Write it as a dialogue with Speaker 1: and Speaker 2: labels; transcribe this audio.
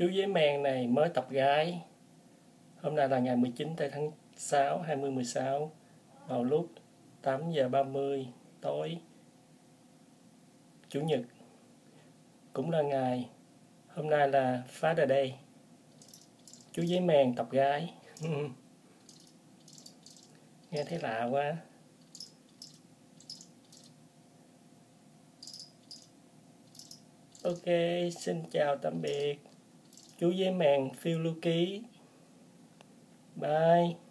Speaker 1: Chú giấy mèn này mới tập gái. Hôm nay là ngày 19 tháng 6 2016 vào lúc 8 giờ 30 tối, Chủ nhật. Cũng là ngày, hôm nay là Father Day. Chú giấy mèn tập gái. Nghe thấy lạ quá. Ok, xin chào tạm biệt chú dế mèn phiêu lưu ký. Bye.